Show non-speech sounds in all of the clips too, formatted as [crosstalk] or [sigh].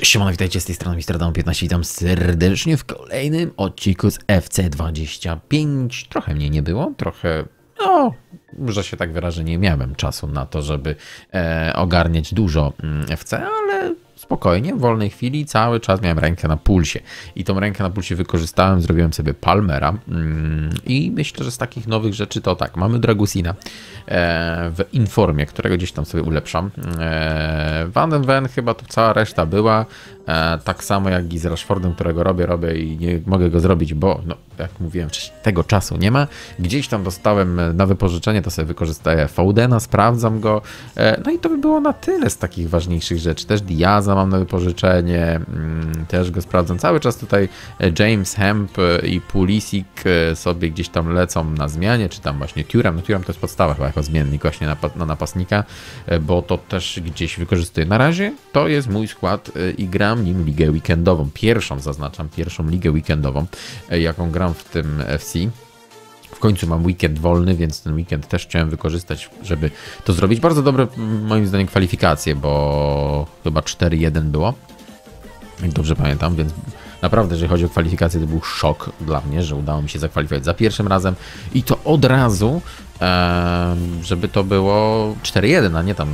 Cześć, siemano, witajcie z tej strony Mr. 15, witam serdecznie w kolejnym odcinku z FC25. Trochę mnie nie było, trochę, no, że się tak wyrażę, nie miałem czasu na to, żeby e, ogarniać dużo mm, FC, ale spokojnie, w wolnej chwili cały czas miałem rękę na pulsie. I tą rękę na pulsie wykorzystałem, zrobiłem sobie Palmera mm, i myślę, że z takich nowych rzeczy to tak, mamy Dragusina e, w Informie, którego gdzieś tam sobie ulepszam. E, Van den Ven chyba tu cała reszta była, e, tak samo jak i z Rashfordem, którego robię, robię i nie mogę go zrobić, bo no, jak mówiłem wcześniej, tego czasu nie ma. Gdzieś tam dostałem na wypożyczenie, to sobie wykorzystaję Foudena, sprawdzam go, no i to by było na tyle z takich ważniejszych rzeczy. Też Diaza mam na wypożyczenie, mm, też go sprawdzam. Cały czas tutaj James Hemp i Pulisic e, sobie gdzieś tam lecą na zmianie, czy tam właśnie Turam. No Turam to jest podstawa chyba jako zmiennik właśnie na, na napastnika, e, bo to też gdzieś wykorzystuję. Na razie to jest mój skład e, i gram nim ligę weekendową. Pierwszą zaznaczam, pierwszą ligę weekendową, jaką gram w tym FC. W końcu mam weekend wolny, więc ten weekend też chciałem wykorzystać, żeby to zrobić. Bardzo dobre, moim zdaniem, kwalifikacje, bo chyba 4-1 było. Jak dobrze pamiętam, więc naprawdę, jeżeli chodzi o kwalifikacje, to był szok dla mnie, że udało mi się zakwalifikować za pierwszym razem i to od razu, żeby to było 4-1, a nie tam,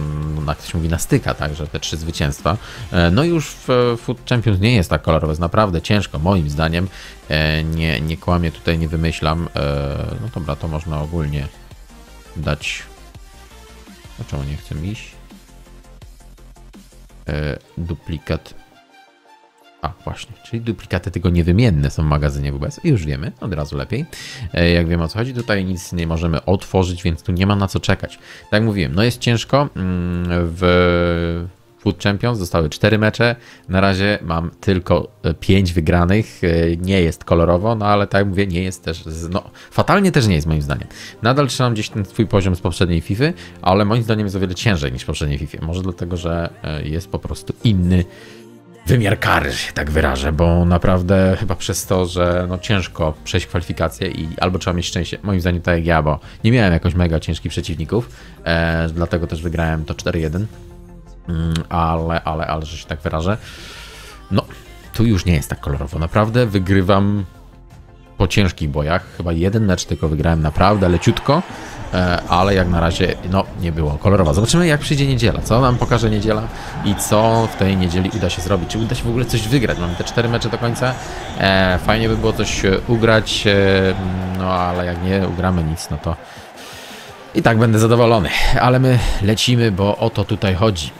jak to się mówi, na styka, tak, że te trzy zwycięstwa. No i już w Food Champions nie jest tak kolorowe, jest naprawdę ciężko, moim zdaniem. Nie, nie kłamię, tutaj nie wymyślam. No dobra, to można ogólnie dać... Dlaczego nie chcę iść? Duplikat a, właśnie, czyli duplikaty tylko niewymienne są w magazynie WBS. I już wiemy, od razu lepiej. E, jak wiemy o co chodzi, tutaj nic nie możemy otworzyć, więc tu nie ma na co czekać. Tak jak mówiłem, no jest ciężko. Mm, w Food Champions zostały 4 mecze. Na razie mam tylko 5 wygranych. E, nie jest kolorowo, no ale tak jak mówię, nie jest też. No, fatalnie też nie jest moim zdaniem. Nadal trzymam gdzieś ten swój poziom z poprzedniej FIFA, ale moim zdaniem jest o wiele ciężej niż w poprzedniej FIFA. Może dlatego, że e, jest po prostu inny wymiar kary, tak wyrażę, bo naprawdę chyba przez to, że no ciężko przejść kwalifikacje i albo trzeba mieć szczęście, moim zdaniem tak jak ja, bo nie miałem jakoś mega ciężkich przeciwników, e, dlatego też wygrałem to 4-1, mm, ale, ale, ale, że się tak wyrażę, no tu już nie jest tak kolorowo, naprawdę wygrywam po ciężkich bojach, chyba jeden mecz tylko wygrałem naprawdę leciutko, ale jak na razie no, nie było kolorowa. Zobaczymy jak przyjdzie niedziela, co nam pokaże niedziela i co w tej niedzieli uda się zrobić. Czy uda się w ogóle coś wygrać? Mamy te cztery mecze do końca. E, fajnie by było coś ugrać, e, no ale jak nie ugramy nic, no to i tak będę zadowolony. Ale my lecimy, bo o to tutaj chodzi.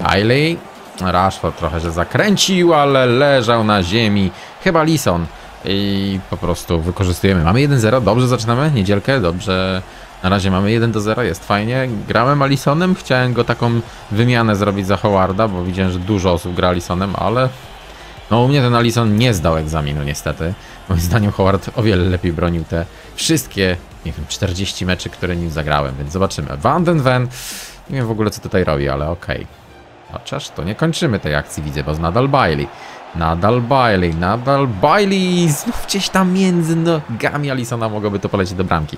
Bailey. Rashford trochę się zakręcił, ale leżał na ziemi. Chyba Lison i po prostu wykorzystujemy. Mamy 1-0, dobrze zaczynamy niedzielkę, dobrze. Na razie mamy 1 do 0, jest fajnie. Grałem Alisonem, chciałem go taką wymianę zrobić za Howarda, bo widziałem, że dużo osób gra Alisonem, ale no u mnie ten Alison nie zdał egzaminu niestety. Moim zdaniem Howard o wiele lepiej bronił te wszystkie, nie wiem, 40 meczy, które nim zagrałem, więc zobaczymy. Van den Ven, nie wiem w ogóle co tutaj robi, ale okej. Okay. Chociaż to nie kończymy tej akcji, widzę, bo nadal Bailey. Nadal Bailey, nadal Bailey, znów gdzieś tam między nogami Alisona mogłoby to polecieć do bramki.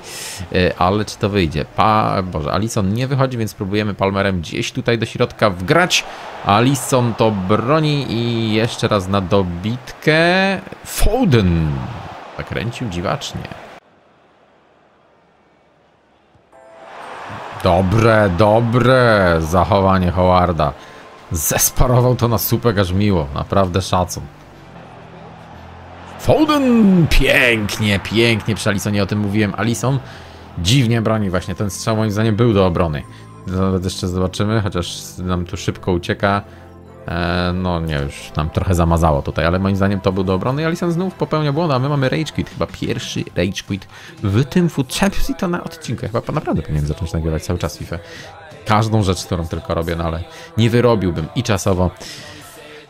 E, ale czy to wyjdzie? Pa, Boże, Alison nie wychodzi, więc spróbujemy Palmerem gdzieś tutaj do środka wgrać. Alison to broni i jeszcze raz na dobitkę. Foden zakręcił dziwacznie. Dobre, dobre zachowanie Howarda. Zesparował to na słupek aż miło. Naprawdę szacun. Foden! Pięknie, pięknie przy Alisonie o tym mówiłem. Alison dziwnie broni właśnie. Ten strzał moim zdaniem był do obrony. Nawet jeszcze zobaczymy, chociaż nam tu szybko ucieka. E, no nie, już nam trochę zamazało tutaj, ale moim zdaniem to był do obrony Alison znów popełnia błąd, a my mamy Rage Quit. Chyba pierwszy Rage Quit w tym Food Champions i to na odcinku. Ja chyba naprawdę powinienem zacząć nagrywać cały czas FIFA każdą rzecz, którą tylko robię, no ale nie wyrobiłbym i czasowo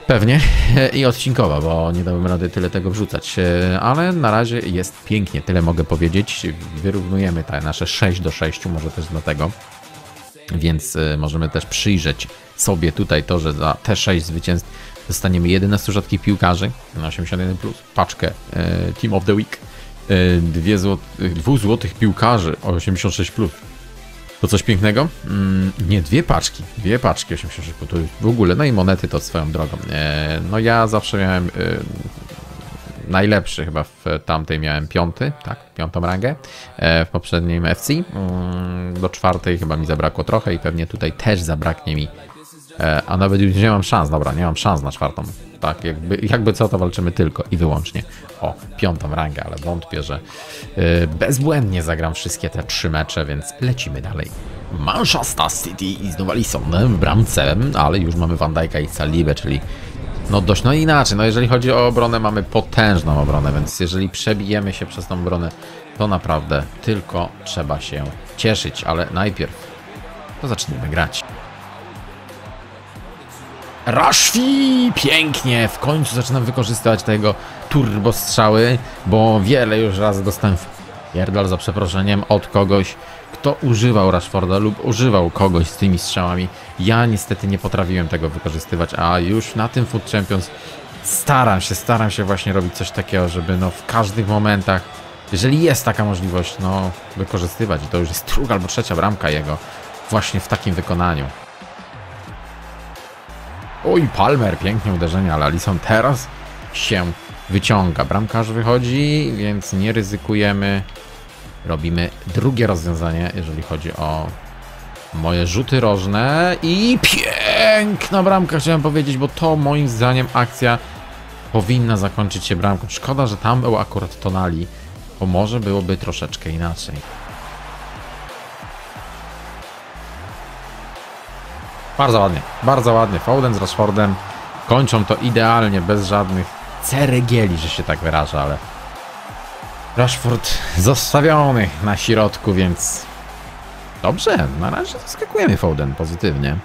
pewnie [laughs] i odcinkowo, bo nie dałbym rady tyle tego wrzucać, ale na razie jest pięknie, tyle mogę powiedzieć. Wyrównujemy te nasze 6 do 6, może też dlatego. Więc e, możemy też przyjrzeć sobie tutaj to, że za te 6 zwycięstw dostaniemy 11 rzadkich piłkarzy na 81, plus, paczkę e, Team of the Week, e, dwie zł, dwóch złotych piłkarzy o 86. Plus To coś pięknego? Mm, nie, dwie paczki. Dwie paczki 86 to w ogóle. No i monety to swoją drogą. E, no ja zawsze miałem e, najlepszy chyba w tamtej miałem piąty, tak, piątą rangę. E, w poprzednim FC. Mm, do czwartej chyba mi zabrakło trochę i pewnie tutaj też zabraknie mi. E, a nawet już nie mam szans, dobra, nie mam szans na czwartą. Tak, jakby, jakby co, to walczymy tylko i wyłącznie o piątą rangę, ale wątpię, że e, bezbłędnie zagram wszystkie te trzy mecze, więc lecimy dalej. Manchester City i znowu Alisson w bramce, ale już mamy Van Dijk'a i Salibę, czyli no dość, no inaczej, no jeżeli chodzi o obronę, mamy potężną obronę, więc jeżeli przebijemy się przez tą obronę, to naprawdę tylko trzeba się cieszyć, ale najpierw to zacznijmy grać. Rashfi! Pięknie! W końcu zaczynam wykorzystywać tego turbo strzały, bo wiele już razy dostałem pierdol za przeproszeniem od kogoś, kto używał Rashforda lub używał kogoś z tymi strzałami. Ja niestety nie potrafiłem tego wykorzystywać, a już na tym Food Champions staram się, staram się właśnie robić coś takiego, żeby no w każdych momentach, jeżeli jest taka możliwość, no wykorzystywać. I to już jest druga albo trzecia bramka jego właśnie w takim wykonaniu. Oj, Palmer, pięknie uderzenie, ale Alison teraz się wyciąga. Bramkarz wychodzi, więc nie ryzykujemy. Robimy drugie rozwiązanie, jeżeli chodzi o moje rzuty rożne. I piękna bramka, chciałem powiedzieć, bo to moim zdaniem akcja powinna zakończyć się bramką. Szkoda, że tam był akurat Tonali, bo może byłoby troszeczkę inaczej. Bardzo ładnie, bardzo ładnie. Foden z Rashfordem kończą to idealnie, bez żadnych ceregieli, że się tak wyraża, ale Rashford zostawiony na środku, więc dobrze, na razie zaskakujemy Foden pozytywnie.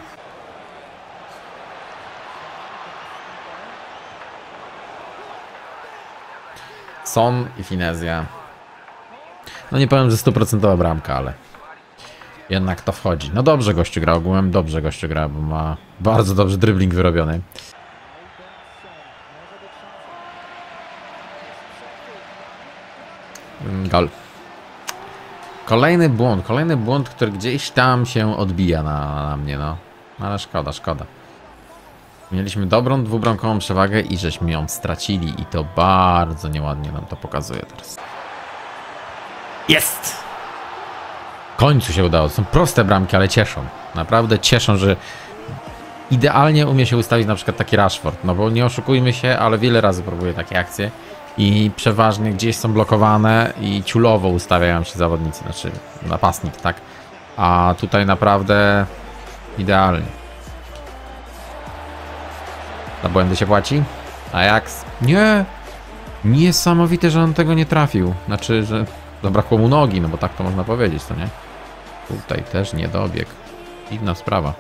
Son i Finezja. No nie powiem, że stuprocentowa bramka, ale jednak to wchodzi. No dobrze gościu gra, ogółem dobrze gościu gra, bo ma bardzo dobrze dribbling wyrobiony. Gol. Kolejny błąd, kolejny błąd, który gdzieś tam się odbija na, na mnie, no. Ale szkoda, szkoda. Mieliśmy dobrą dwubramkową przewagę i żeśmy ją stracili i to bardzo nieładnie nam to pokazuje teraz. Jest! Końcu się udało. To są proste bramki, ale cieszą. Naprawdę cieszą, że idealnie umie się ustawić na przykład taki Rashford. No bo nie oszukujmy się, ale wiele razy próbuję takie akcje i przeważnie gdzieś są blokowane i ciulowo ustawiają się zawodnicy, znaczy napastnik, tak? A tutaj naprawdę idealnie. Za błędy się płaci? Ajax? Nie! Niesamowite, że on tego nie trafił. Znaczy, że zabrakło mu nogi, no bo tak to można powiedzieć, to nie? Tutaj też nie dobieg. Dziwna sprawa.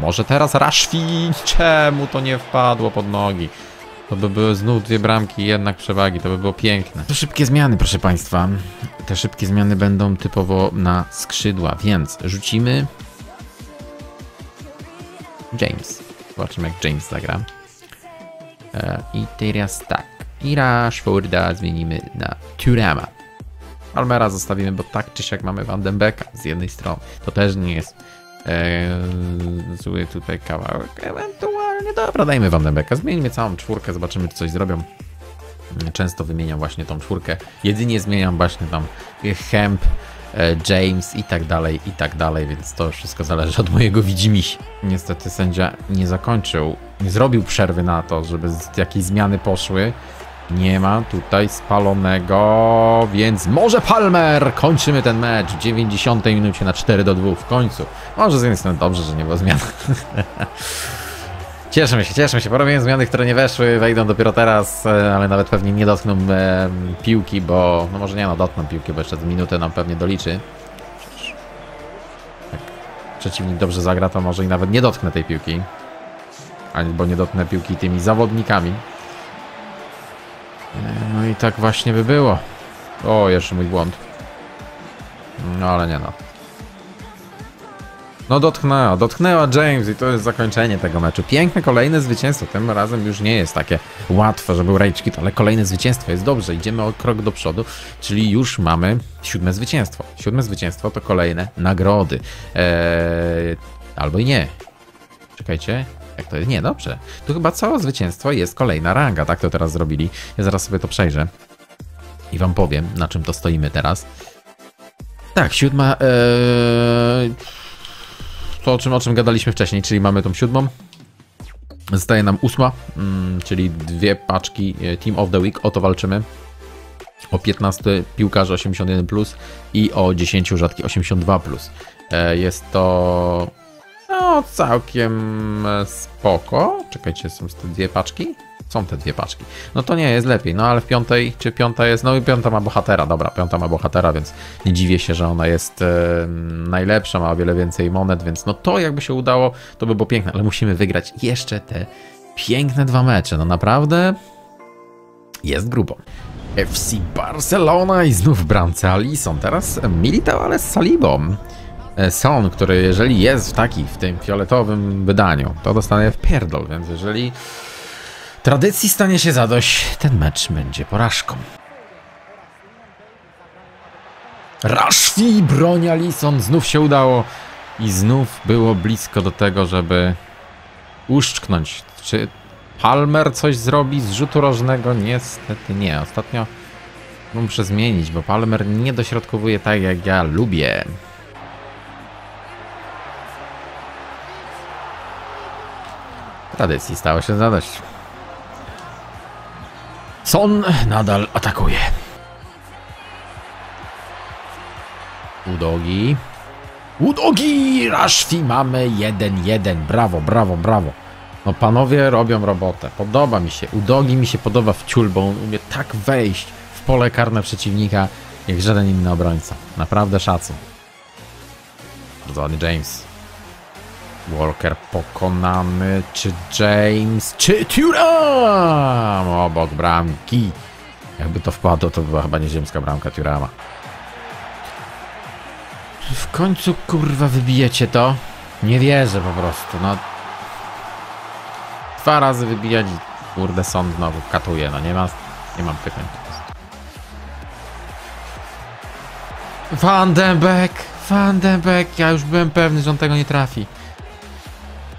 Może teraz Rashfi? Czemu to nie wpadło pod nogi? To by były znów dwie bramki jednak przewagi, to by było piękne. To szybkie zmiany, proszę Państwa. Te szybkie zmiany będą typowo na skrzydła, więc rzucimy James. Zobaczymy jak James zagra. E, I teraz tak. I Rashforda zmienimy na Turama. Almera zostawimy, bo tak czy siak mamy Vandenbecka z jednej strony. To też nie jest Eee, zły tutaj kawałek. Ewentualnie, dobra, dajmy Vandenbecka. Zmieńmy całą czwórkę, zobaczymy, czy coś zrobią. Często wymieniam właśnie tą czwórkę. Jedynie zmieniam właśnie tam Hemp, e, James i tak dalej, i tak dalej, więc to wszystko zależy od mojego widzimisi. Niestety sędzia nie zakończył, nie zrobił przerwy na to, żeby jakieś zmiany poszły. Nie ma tutaj spalonego, więc może Palmer! Kończymy ten mecz w 90 minucie na 4 do 2 w końcu. Może z jednej strony dobrze, że nie było zmian. [laughs] cieszymy się, cieszymy się. Porobiłem zmiany, które nie weszły, wejdą dopiero teraz, e, ale nawet pewnie nie dotkną e, piłki, bo... No może nie no, dotkną piłki, bo jeszcze minutę nam pewnie doliczy. Jak przeciwnik dobrze zagra, to może i nawet nie dotknę tej piłki. Albo nie dotknę piłki tymi zawodnikami. No i tak właśnie by było. O, jeszcze mój błąd. No ale nie no. No dotknęła, dotknęła James i to jest zakończenie tego meczu. Piękne kolejne zwycięstwo, tym razem już nie jest takie łatwe, że był rage kit, ale kolejne zwycięstwo jest dobrze, idziemy o krok do przodu, czyli już mamy siódme zwycięstwo. Siódme zwycięstwo to kolejne nagrody. Eee, albo i nie. Czekajcie, jak to jest? Nie, dobrze. Tu chyba całe zwycięstwo jest kolejna ranga, tak to teraz zrobili. Ja zaraz sobie to przejrzę i wam powiem, na czym to stoimy teraz. Tak, siódma. Ee, to o czym, o czym gadaliśmy wcześniej, czyli mamy tą siódmą. Zostaje nam ósma, mm, czyli dwie paczki e, Team of the Week. O to walczymy. O 15 piłkarzy 81 plus i o 10 rzadki 82 plus. E, jest to no całkiem e, spoko. Czekajcie, są te dwie paczki? Są te dwie paczki. No to nie, jest lepiej. No ale w piątej, czy piąta jest, no i piąta ma bohatera, dobra, piąta ma bohatera, więc nie dziwię się, że ona jest e, najlepsza, ma o wiele więcej monet, więc no to jakby się udało, to by było piękne, ale musimy wygrać jeszcze te piękne dwa mecze. No naprawdę jest grubo. FC Barcelona i znów bramce Alison. Teraz Militao, ale z Salibą. E, Son, który jeżeli jest w taki, w tym fioletowym wydaniu, to dostanie w pierdol, więc jeżeli tradycji stanie się zadość, ten mecz będzie porażką. Rashfi broń Alison, znów się udało i znów było blisko do tego, żeby uszczknąć. Czy Palmer coś zrobi z rzutu rożnego? Niestety nie. Ostatnio muszę zmienić, bo Palmer nie dośrodkowuje tak jak ja lubię. Tradycji stało się zadość. Son nadal atakuje. Udogi. Udogi! Rashfi mamy 1-1. Brawo, brawo, brawo. No panowie robią robotę. Podoba mi się. Udogi mi się podoba w ciul, bo on umie tak wejść w pole karne przeciwnika, jak żaden inny obrońca. Naprawdę szacun. Bardzo ładny James. Walker pokonany, czy James, czy Turam obok bramki. Jakby to wpadło, to była chyba nieziemska bramka Turama. W końcu kurwa wybijecie to? Nie wierzę po prostu, no. Dwa razy wybijać kurde sąd znowu katuje, no nie ma, nie mam pytań. Van den Beek, Van den Beek, ja już byłem pewny, że on tego nie trafi.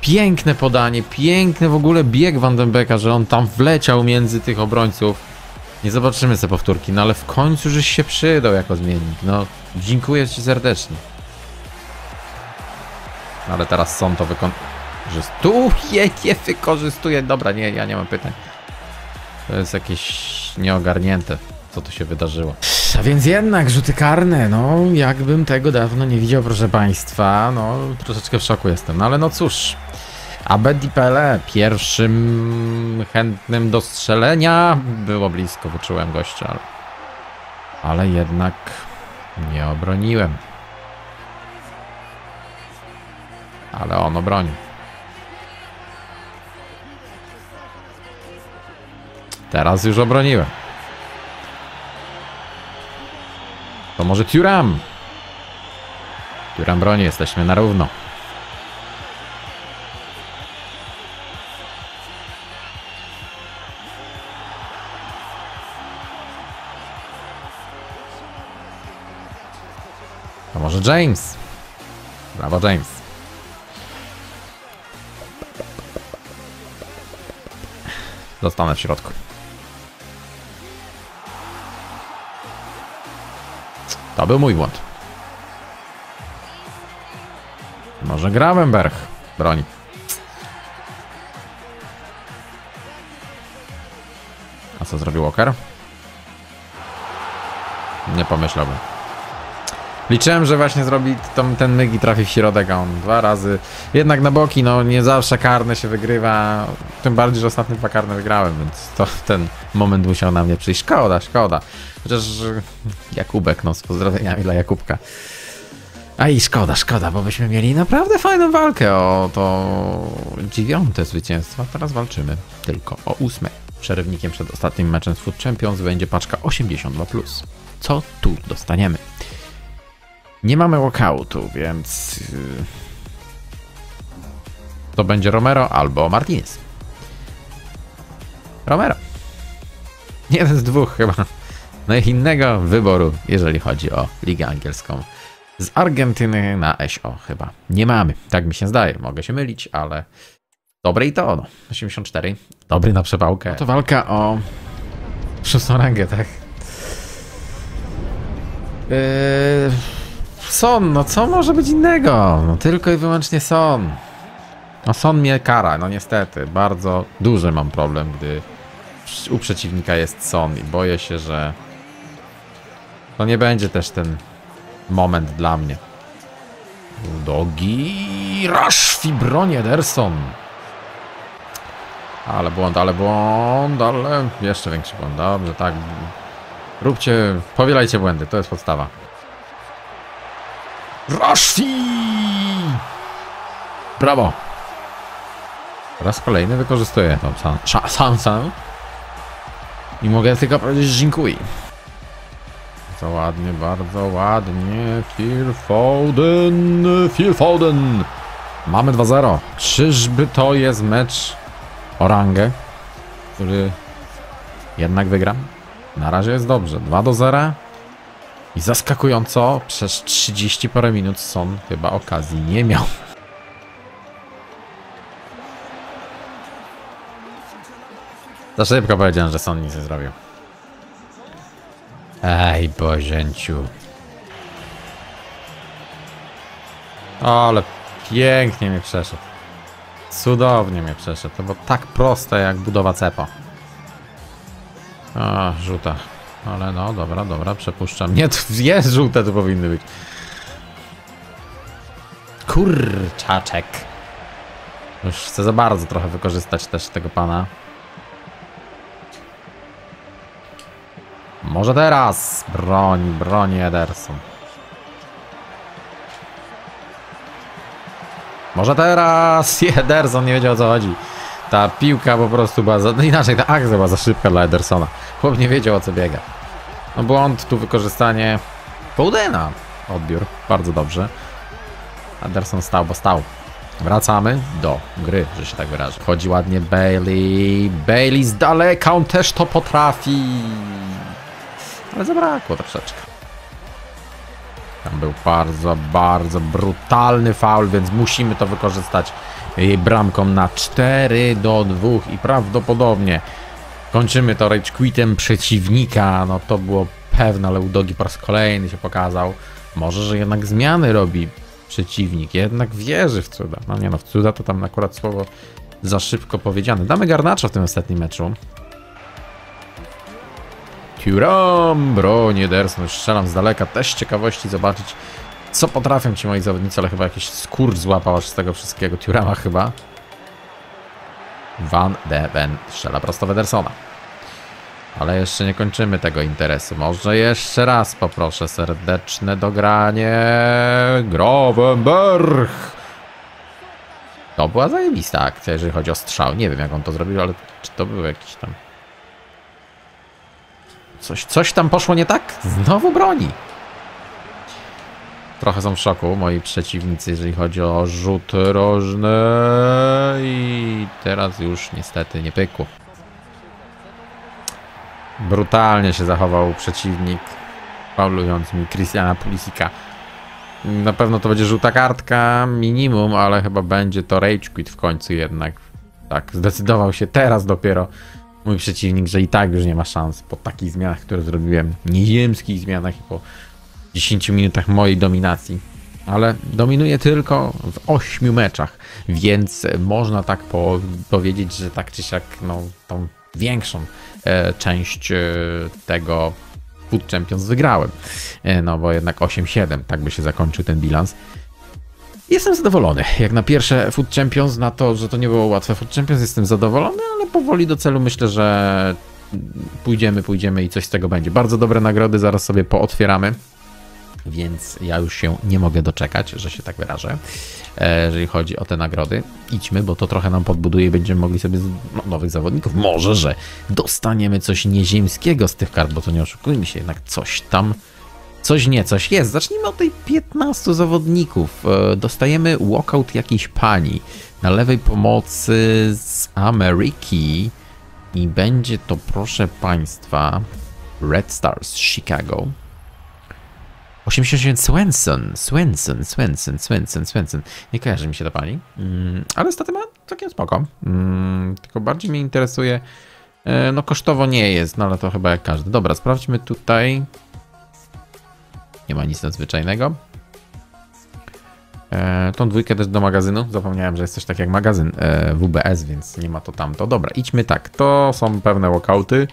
Piękne podanie, piękny w ogóle bieg Vandenbecka, że on tam wleciał między tych obrońców. Nie zobaczymy sobie powtórki, no ale w końcu żeś się przydał jako zmiennik. No, dziękuję Ci serdecznie. No, ale teraz są to wykorzystuje, nie wykorzystuje. Dobra, nie, ja nie mam pytań. To jest jakieś nieogarnięte, co tu się wydarzyło. A więc jednak rzuty karne, no jakbym tego dawno nie widział, proszę Państwa. No, troszeczkę w szoku jestem, no ale no cóż. Abedi Pele pierwszym chętnym do strzelenia. Było blisko, wyczułem gościa, ale, ale jednak nie obroniłem. Ale on obronił. Teraz już obroniłem. To może Turam. Turam broni, jesteśmy na równo. James. Brawo James. Zostanę w środku. To był mój błąd. Może Gravenberg broni. A co zrobił Walker? Nie pomyślałbym. Liczyłem, że właśnie zrobi ten myg i trafi w środek, a on dwa razy. Jednak na boki, no nie zawsze karne się wygrywa. Tym bardziej, że ostatnie dwa karne wygrałem, więc to ten moment musiał na mnie przyjść. Szkoda, szkoda. Chociaż Jakubek, no z pozdrowieniami dla Jakubka. A i szkoda, szkoda, bo byśmy mieli naprawdę fajną walkę o to dziewiąte zwycięstwo. Teraz walczymy tylko o ósme. Przerywnikiem przed ostatnim meczem z Food Champions będzie paczka 82+. Co tu dostaniemy? Nie mamy walkoutu, więc To będzie Romero albo Martinez. Romero. Jeden z dwóch chyba. [laughs] No i innego wyboru, jeżeli chodzi o Ligę Angielską. Z Argentyny na SO chyba. Nie mamy, tak mi się zdaje. Mogę się mylić, ale dobre i to, no. 84. Dobry na przepałkę. No to walka o szóstą rangę, tak? Yy... Son, no co może być innego? No tylko i wyłącznie Son. No Son mnie kara, no niestety. Bardzo duży mam problem, gdy u przeciwnika jest Son i boję się, że to nie będzie też ten moment dla mnie. Dogi Rashfi broń Ederson. Ale błąd, ale błąd, ale jeszcze większy błąd. Dobrze, tak. Róbcie, powielajcie błędy, to jest podstawa. Rashfi! Brawo! Raz kolejny wykorzystuję tą szansę. I mogę tylko powiedzieć dziękuję. Bardzo ładnie, bardzo ładnie. Phil Foden, Phil Foden. Mamy 2-0. Czyżby to jest mecz o rangę, który jednak wygram? Na razie jest dobrze. 2 do 0. I zaskakująco przez 30 parę minut Son chyba okazji nie miał. Za szybko powiedziałem, że Son nic nie zrobił. Ej, Bozięciu. Ale pięknie mnie przeszedł. Cudownie mnie przeszedł. To było tak proste jak budowa cepa. A, żółta. Ale no, dobra, dobra, przepuszczam. Nie, to jest żółte, to powinny być. Kurczaczek. Już chcę za bardzo trochę wykorzystać też tego pana. Może teraz. Broń, broń Ederson. Może teraz. [laughs] Ederson nie wiedział o co chodzi. Ta piłka po prostu była za... No inaczej, ta akcja była za szybka dla Edersona. Chłop nie wiedział o co biega. No błąd, tu wykorzystanie Foudena. Odbiór, bardzo dobrze. Ederson stał, bo stał. Wracamy do gry, że się tak wyrażę. Chodzi ładnie Bailey. Bailey z daleka, on też to potrafi. Ale zabrakło troszeczkę. Tam był bardzo, bardzo brutalny faul, więc musimy to wykorzystać bramką na 4 do 2 i prawdopodobnie kończymy to rage quitem przeciwnika. No to było pewne, ale Udogi po raz kolejny się pokazał. Może, że jednak zmiany robi przeciwnik, jednak wierzy w cuda. No nie no, w cuda to tam akurat słowo za szybko powiedziane. Damy Garnacza w tym ostatnim meczu. Thuram, broń Ederson, strzelam z daleka, też ciekawości zobaczyć co potrafią ci moi zawodnicy, ale chyba jakiś skurcz złapał aż z tego wszystkiego, Thurama chyba. Van de Ven strzela prosto w Edersona. Ale jeszcze nie kończymy tego interesu. Może jeszcze raz poproszę serdeczne dogranie. Gravenberg. To była zajebista akcja, jeżeli chodzi o strzał. Nie wiem, jak on to zrobił, ale czy to był jakiś tam Coś, coś tam poszło nie tak? Znowu broni. Trochę są w szoku moi przeciwnicy, jeżeli chodzi o rzut rożny i teraz już niestety nie pykło. Brutalnie się zachował przeciwnik, faulując mi Christiana Pulisika. Na pewno to będzie żółta kartka, minimum, ale chyba będzie to rage quit w końcu jednak. Tak, zdecydował się teraz dopiero mój przeciwnik, że i tak już nie ma szans po takich zmianach, które zrobiłem, nieziemskich zmianach i po 10 minutach mojej dominacji. Ale dominuje tylko w 8 meczach, więc można tak po powiedzieć, że tak czy siak no, tą większą e, część e, tego Food Champions wygrałem. E, no bo jednak 8-7, tak by się zakończył ten bilans. Jestem zadowolony. Jak na pierwsze Food Champions, na to, że to nie było łatwe Food Champions, jestem zadowolony, ale powoli do celu myślę, że pójdziemy, pójdziemy i coś z tego będzie. Bardzo dobre nagrody, zaraz sobie pootwieramy. Więc ja już się nie mogę doczekać, że się tak wyrażę, e, jeżeli chodzi o te nagrody. Idźmy, bo to trochę nam podbuduje i będziemy mogli sobie no, nowych zawodników. Może, że dostaniemy coś nieziemskiego z tych kart, bo to nie oszukujmy się, jednak coś tam coś nie, coś jest. Zacznijmy od tej 15 zawodników. E, dostajemy walkout jakiejś pani. na lewej pomocy z Ameryki i będzie to, proszę Państwa, Red Stars Chicago. 87 Swenson, Swenson, Swenson, Swenson, Swenson. Nie kojarzy mi się to pani, mm, ale staty ma całkiem spoko. Mm, tylko bardziej mnie interesuje, e, no kosztowo nie jest, no ale to chyba jak każdy. Dobra, sprawdźmy tutaj. Nie ma nic nadzwyczajnego. E, tą dwójkę też do magazynu. Zapomniałem, że jest coś tak jak magazyn e, WBS, więc nie ma to tamto. Dobra, idźmy tak. To są pewne walkouty.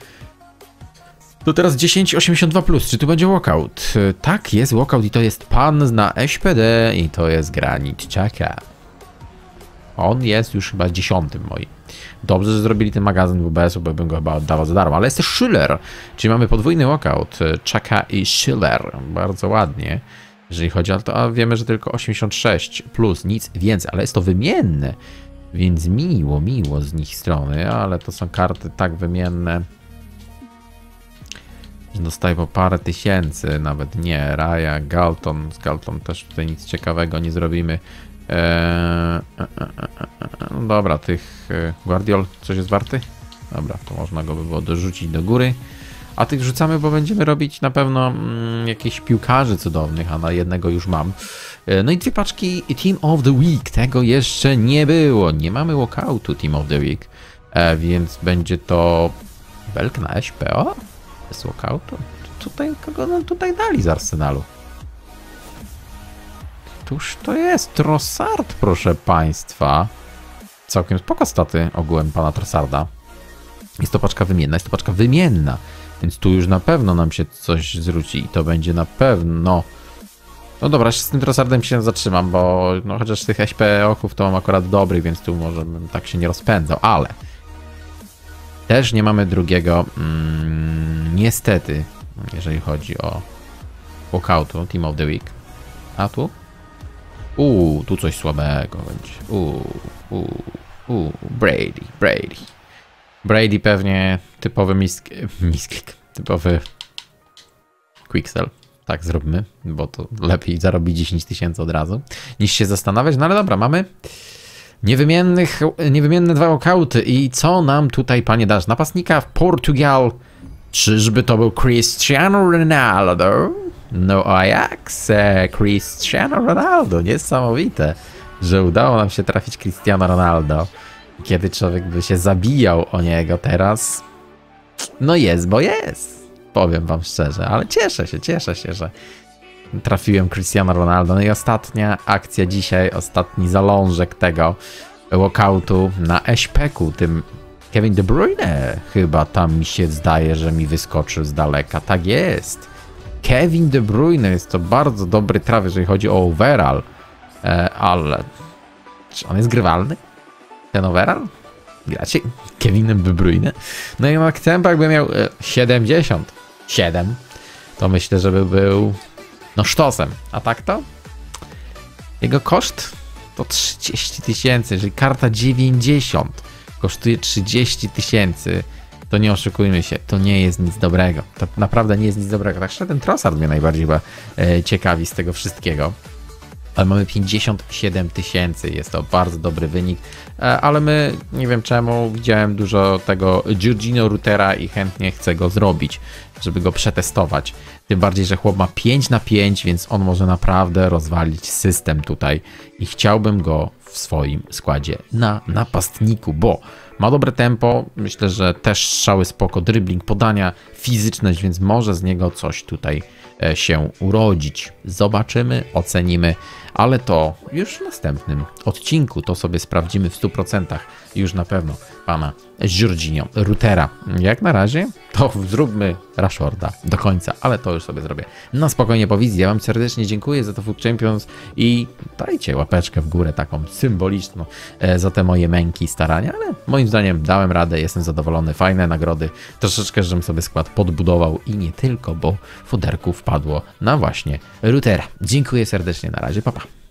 To teraz 1082+, czy tu będzie walkout? Tak, jest walkout i to jest pan na SPD i to jest granit czeka. On jest już chyba dziesiątym moim. Dobrze, że zrobili ten magazyn WBS-u, bo bym go chyba oddawał za darmo. Ale jest też Schiller, czyli mamy podwójny walkout. Czaka i Schiller. Bardzo ładnie jeżeli chodzi o to, a wiemy, że tylko 86 plus, nic więcej, ale jest to wymienne, więc miło, miło z nich strony, ale to są karty tak wymienne, że dostaję po parę tysięcy, nawet nie, Raya, Galton, z Galton też tutaj nic ciekawego nie zrobimy. Eee, e, e, e, no dobra, tych Guardiol coś jest warty? Dobra, to można go by było dorzucić do góry. A tych rzucamy, bo będziemy robić na pewno mm, jakichś piłkarzy cudownych, a na jednego już mam. E, no i dwie paczki Team of the Week. Tego jeszcze nie było. Nie mamy walkoutu Team of the Week, e, więc będzie to Belk na SPO? Bez walkoutu? Tutaj, kogo nam tutaj dali z Arsenalu? Tuż to jest Trossard, proszę Państwa. Całkiem spoko staty ogółem pana Trossarda. Jest to paczka wymienna, jest to paczka wymienna. Więc tu już na pewno nam się coś zwróci i to będzie na pewno... No dobra, z tym Trossardem się zatrzymam, bo no chociaż tych SP oków to mam akurat dobrych, więc tu może bym tak się nie rozpędzał, ale... Też nie mamy drugiego, mm, niestety, jeżeli chodzi o walkoutu Team of the Week. A tu? Uuu, tu coś słabego będzie. Uuu, uuu, uuu, Brady, Brady. Brady pewnie typowy misk... misklik, typowy quicksell. Tak zróbmy, bo to lepiej zarobić 10 tysięcy od razu, niż się zastanawiać. No ale dobra, mamy niewymiennych, niewymienne dwa okauty i co nam tutaj, panie, dasz? Napastnika w Portugal. Czyżby to był Cristiano Ronaldo? No Ajax, e, Cristiano Ronaldo. Niesamowite, że udało nam się trafić Cristiano Ronaldo kiedy człowiek by się zabijał o niego teraz. No jest, bo jest. Powiem wam szczerze, ale cieszę się, cieszę się, że trafiłem Cristiano Ronaldo. No i ostatnia akcja dzisiaj, ostatni zalążek tego walkoutu na Eśpeku, tym Kevin De Bruyne chyba tam mi się zdaje, że mi wyskoczył z daleka. Tak jest. Kevin De Bruyne jest to bardzo dobry traf, jeżeli chodzi o overall, e, ale czy on jest grywalny? ten overall? Gracie Kevinem De Bruyne. No i Mark Tempa jakby miał 77, e, to myślę, żeby był no sztosem. A tak to? Jego koszt to 30 tysięcy, jeżeli karta 90 kosztuje 30 tysięcy, to nie oszukujmy się, to nie jest nic dobrego. To naprawdę nie jest nic dobrego. Także ten Trossard mnie najbardziej chyba e, ciekawi z tego wszystkiego ale mamy 57 tysięcy, jest to bardzo dobry wynik, e, ale my, nie wiem czemu, widziałem dużo tego Giorgino Routera i chętnie chcę go zrobić, żeby go przetestować. Tym bardziej, że chłop ma 5 na 5, więc on może naprawdę rozwalić system tutaj. I chciałbym go w swoim składzie na napastniku, bo ma dobre tempo, myślę, że też strzały spoko, dribbling, podania, fizyczność, więc może z niego coś tutaj e, się urodzić. Zobaczymy, ocenimy, ale to już w następnym odcinku. To sobie sprawdzimy w 100% już na pewno pana Giorginio Rutera. Jak na razie to zróbmy Rashforda do końca, ale to już sobie zrobię na spokojnie po wizji. Ja wam serdecznie dziękuję za to Food Champions i dajcie łapeczkę w górę taką symboliczną e, za te moje męki starania, ale moim zdaniem dałem radę, jestem zadowolony, fajne nagrody, troszeczkę, żebym sobie skład podbudował i nie tylko, bo foderku wpadło na właśnie Rutera. Dziękuję serdecznie, na razie, papa.